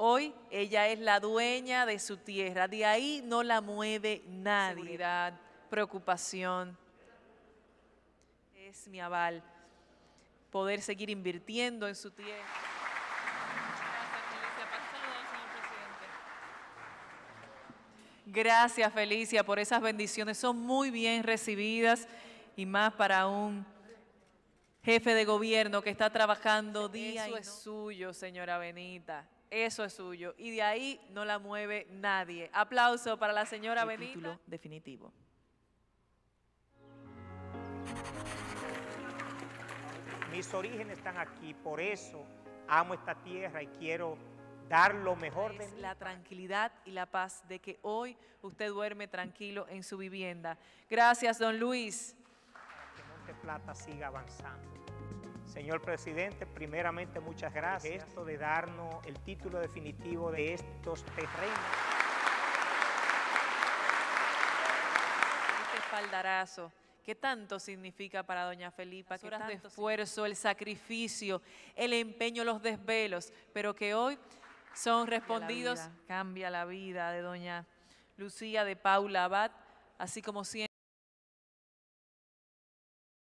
Hoy ella es la dueña de su tierra, de ahí no la mueve nadie. Seguridad, preocupación, es mi aval poder seguir invirtiendo en su tierra. Gracias, Felicia, por esas bendiciones. Son muy bien recibidas y más para un jefe de gobierno que está trabajando día Eso y es suyo, señora Benita. Eso es suyo. Y de ahí no la mueve nadie. Aplauso para la señora El Benita. título definitivo. Mis orígenes están aquí, por eso amo esta tierra y quiero dar lo mejor de es mí. la tranquilidad y la paz de que hoy usted duerme tranquilo en su vivienda. Gracias, don Luis. para que Monte Plata siga avanzando. Señor presidente, primeramente muchas gracias esto de darnos el título definitivo de estos terrenos. Este espaldarazo que tanto significa para doña Felipa, que horas de esfuerzo, el sacrificio, el empeño, los desvelos, pero que hoy son respondidos, cambia la vida de doña Lucía de Paula Abad, así como siempre.